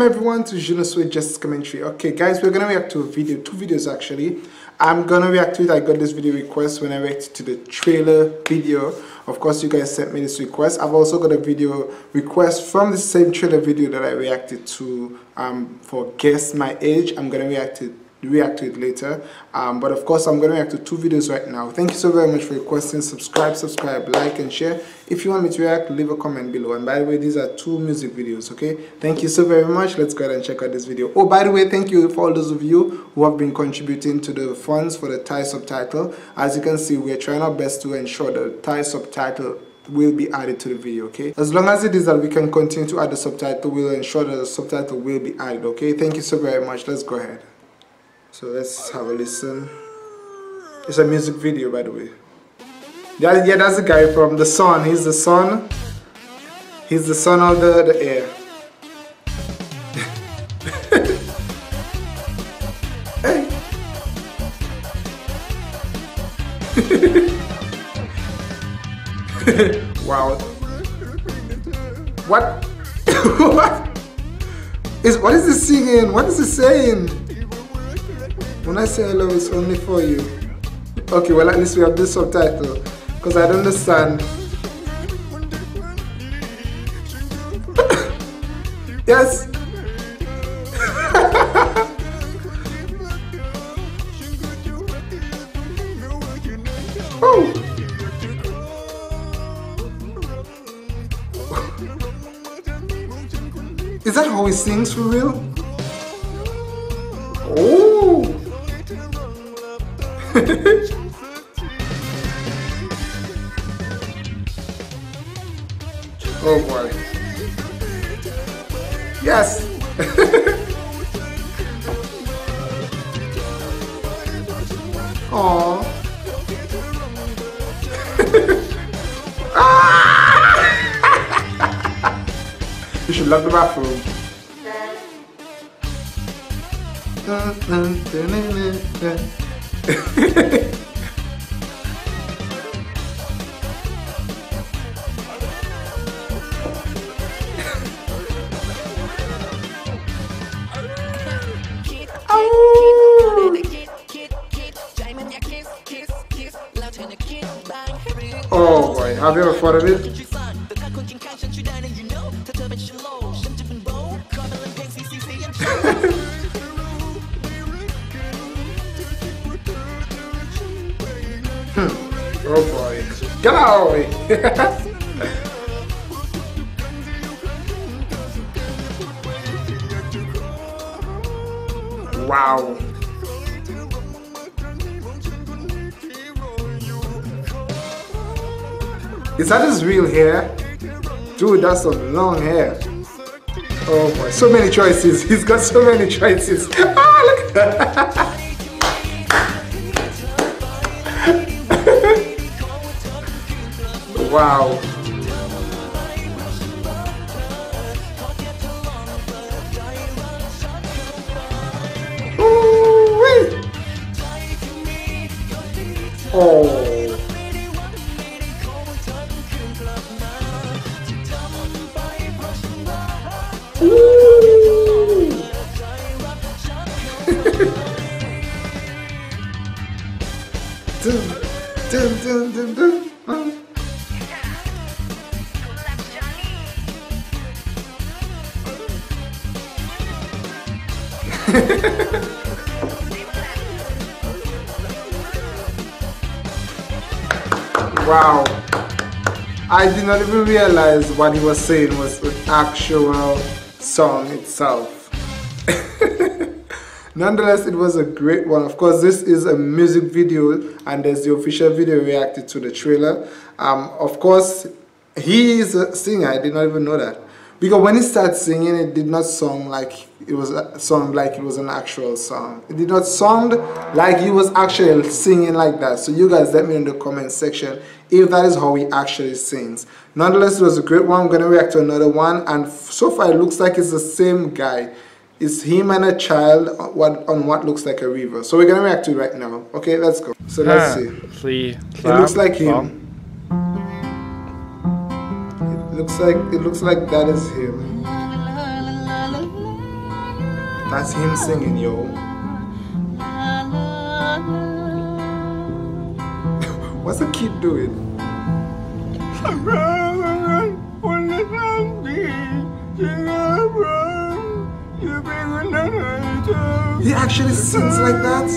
welcome everyone to Junosuede Just A Commentary. Okay guys, we're gonna react to a video, two videos actually. I'm gonna react to it. I got this video request when I reacted to the trailer video. Of course, you guys sent me this request. I've also got a video request from the same trailer video that I reacted to um, for Guess My Age. I'm gonna react to react to it later. Um, but of course i'm going to react to two videos right now. Thank you so very much for requesting subscribe subscribe like and share. If you want me to react leave a comment below. And by the way these are two music videos okay? Thank you so very much. Let's go ahead and check out this video. Oh by the way thank you for all those of you who have been contributing to the funds for the Thai subtitle. As you can see we're trying our best to ensure the Thai subtitle will be added to the video okay? As long as it is that we can continue to add the subtitle we'll ensure that the subtitle will be added okay? Thank you so very much. Let's go ahead so let's have a listen. It's a music video, by the way. Yeah, yeah, that's the guy from the sun. He's the son. He's the son of the, the air. wow. What? what? Is what is he singing? What is he saying? When I say hello, it's only for you. Okay, well at least we have this subtitle. Because I don't understand. yes! oh! Is that how he sings for real? Oh boy. Yes! Aww. ah! you should love the bathroom. Oh boy, have you ever thought of it? hmm. Oh boy. Get out of Wow. Is that his real hair? Dude, that's some long hair. Oh boy, so many choices. He's got so many choices. Ah, look wow. Ooh, oh. Dun, dun, dun, dun, wow. I did not even realize what he was saying was an actual song itself. Nonetheless, it was a great one. Of course, this is a music video and there's the official video reacted to the trailer. Um, of course, he is a singer. I did not even know that. Because when he started singing, it did not sound like it was song like it was an actual song. It did not sound like he was actually singing like that. So you guys let me in the comment section if that is how he actually sings. Nonetheless, it was a great one. I'm to react to another one. And so far, it looks like it's the same guy. It's him and a child on what, on what looks like a river. So we're going to react to it right now. Okay, let's go. So let's ah, see. Three, it looks like him. It looks like it looks like that is him. That's him singing, yo. What's the kid doing? He actually sings like that?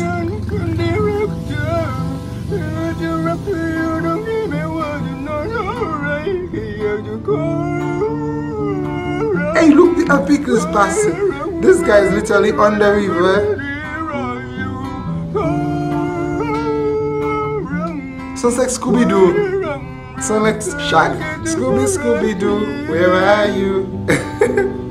Hey, look, the Alpica is passing. This guy is literally on the river. Sounds like Scooby Doo. Sounds like Shaq. Scooby, Scooby Doo, where are you?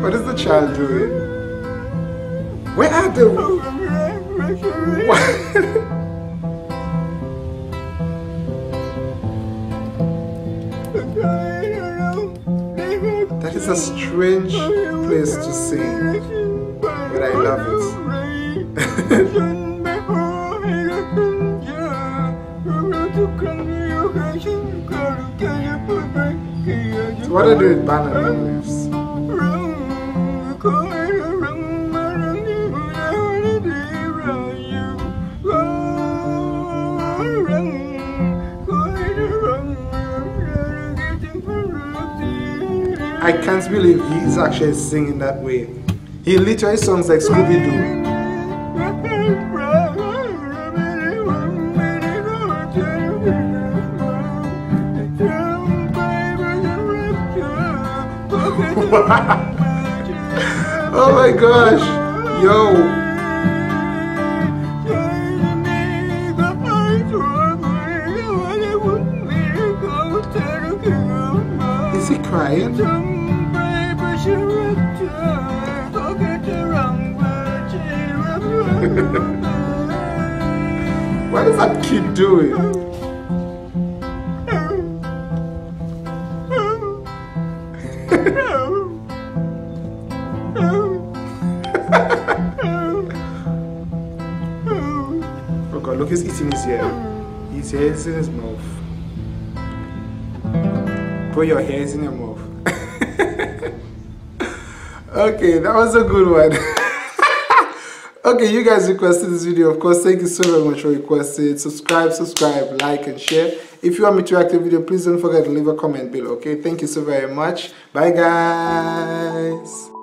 what is the child doing? Where are the... That is a strange place to sing, but I love it. what are you with banana leaves? I can't believe he's actually singing that way. He literally sounds like Scooby Doo. oh my gosh, yo. Is he crying? what is that kid doing? he's eating his hair. Mm. His hair is in his mouth. Put your hairs in your mouth. okay, that was a good one. okay, you guys requested this video. Of course, thank you so very much for requesting. Subscribe, subscribe, like, and share. If you want me to react to video, please don't forget to leave a comment below. Okay, thank you so very much. Bye, guys.